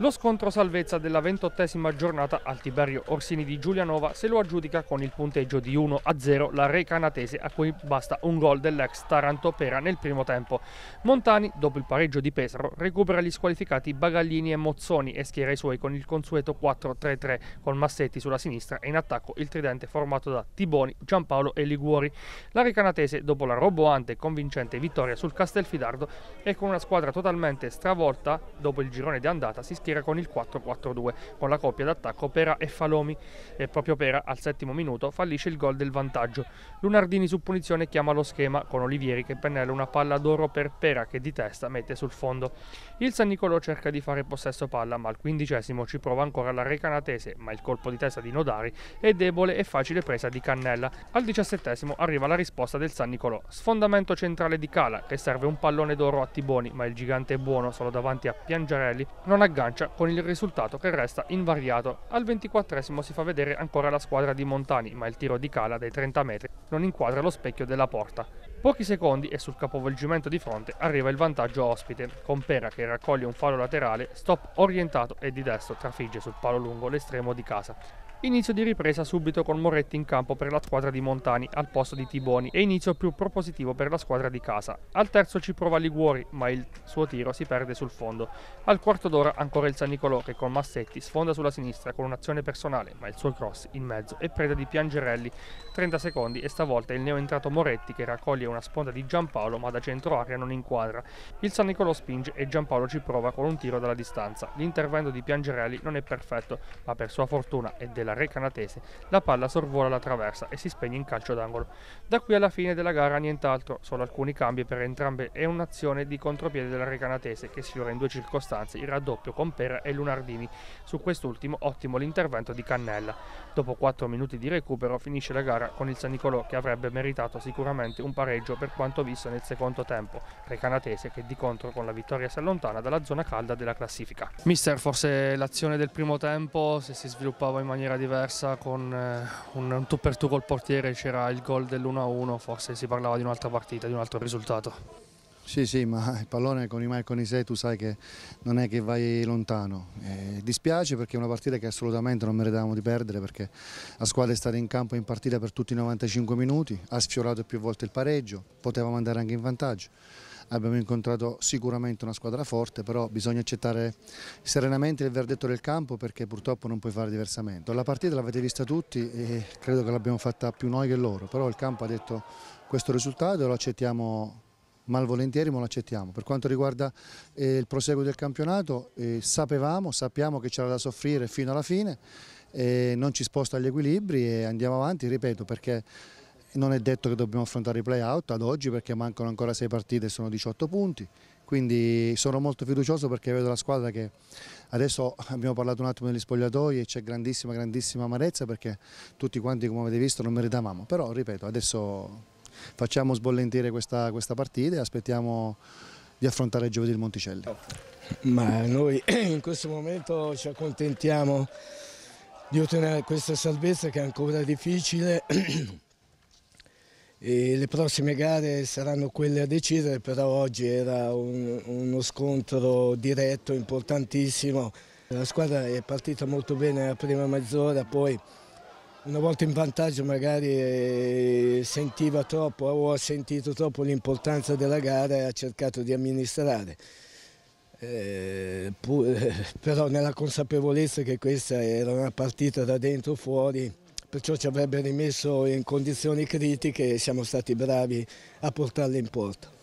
Lo scontro salvezza della ventottesima giornata al Tiberio Orsini di Giulianova se lo aggiudica con il punteggio di 1-0 la Re Canatese a cui basta un gol dell'ex Taranto Pera nel primo tempo. Montani, dopo il pareggio di Pesaro, recupera gli squalificati Bagaglini e Mozzoni e schiera i suoi con il consueto 4-3-3 con Massetti sulla sinistra e in attacco il tridente formato da Tiboni, Giampaolo e Liguori. La Re Canatese, dopo la roboante e convincente vittoria sul Castelfidardo e con una squadra totalmente stravolta dopo il girone di andata si schiera con il 4-4-2 con la coppia d'attacco Pera e Falomi e proprio Pera al settimo minuto fallisce il gol del vantaggio. Lunardini su punizione chiama lo schema con Olivieri che pennella una palla d'oro per Pera che di testa mette sul fondo. Il San Nicolò cerca di fare possesso palla ma al quindicesimo ci prova ancora la Recanatese ma il colpo di testa di Nodari è debole e facile presa di Cannella. Al diciassettesimo arriva la risposta del San Nicolò. Sfondamento centrale di Cala che serve un pallone d'oro a Tiboni ma il gigante è buono solo davanti a Piangerelli non aggancia Francia con il risultato che resta invariato. Al 24 si fa vedere ancora la squadra di Montani, ma il tiro di Cala dai 30 metri non inquadra lo specchio della porta. Pochi secondi e sul capovolgimento di fronte arriva il vantaggio ospite, con Pera che raccoglie un fallo laterale, stop orientato e di destro trafigge sul palo lungo l'estremo di casa. Inizio di ripresa subito con Moretti in campo per la squadra di Montani al posto di Tiboni e inizio più propositivo per la squadra di casa. Al terzo ci prova Liguori, ma il suo tiro si perde sul fondo. Al quarto d'ora ancora il San Nicolò che con Massetti sfonda sulla sinistra con un'azione personale, ma il suo cross in mezzo è preda di Piangerelli. 30 secondi e stavolta il neoentrato Moretti che raccoglie una sponda di Giampaolo ma da centro aria non inquadra. Il San Nicolò spinge e Giampaolo ci prova con un tiro dalla distanza. L'intervento di Piangerelli non è perfetto, ma per sua fortuna e della della Recanatese, la palla sorvola la traversa e si spegne in calcio d'angolo. Da qui alla fine della gara nient'altro, solo alcuni cambi per entrambe e un'azione di contropiede della Recanatese che sfiora in due circostanze il raddoppio con Pera e Lunardini. Su quest'ultimo ottimo l'intervento di Cannella. Dopo 4 minuti di recupero finisce la gara con il San Nicolò che avrebbe meritato sicuramente un pareggio per quanto visto nel secondo tempo. Recanatese che di contro con la vittoria si allontana dalla zona calda della classifica. Mister, forse l'azione del primo tempo se si sviluppava in maniera diversa con eh, un tu per tu col portiere c'era il gol dell'1-1, forse si parlava di un'altra partita, di un altro risultato. Sì, sì, ma il pallone con i mai e con i sei tu sai che non è che vai lontano. Eh, dispiace perché è una partita che assolutamente non meritavamo di perdere perché la squadra è stata in campo in partita per tutti i 95 minuti, ha sfiorato più volte il pareggio, potevamo andare anche in vantaggio abbiamo incontrato sicuramente una squadra forte, però bisogna accettare serenamente il verdetto del campo perché purtroppo non puoi fare diversamente. La partita l'avete vista tutti e credo che l'abbiamo fatta più noi che loro, però il campo ha detto questo risultato e lo accettiamo malvolentieri ma lo accettiamo. Per quanto riguarda eh, il proseguo del campionato eh, sapevamo, sappiamo che c'era da soffrire fino alla fine, eh, non ci sposta agli equilibri e andiamo avanti, ripeto, perché non è detto che dobbiamo affrontare i play-out ad oggi perché mancano ancora 6 partite e sono 18 punti, quindi sono molto fiducioso perché vedo la squadra che adesso abbiamo parlato un attimo degli spogliatoi e c'è grandissima, grandissima amarezza perché tutti quanti come avete visto non meritavamo, però ripeto adesso facciamo sbollentire questa, questa partita e aspettiamo di affrontare giovedì il Monticelli. Ma noi in questo momento ci accontentiamo di ottenere questa salvezza che è ancora difficile E le prossime gare saranno quelle a decidere, però oggi era un, uno scontro diretto, importantissimo. La squadra è partita molto bene la prima mezz'ora, poi una volta in vantaggio magari eh, sentiva troppo o ha sentito troppo l'importanza della gara e ha cercato di amministrare. Eh, però nella consapevolezza che questa era una partita da dentro fuori perciò ci avrebbe rimesso in condizioni critiche e siamo stati bravi a portarle in porto.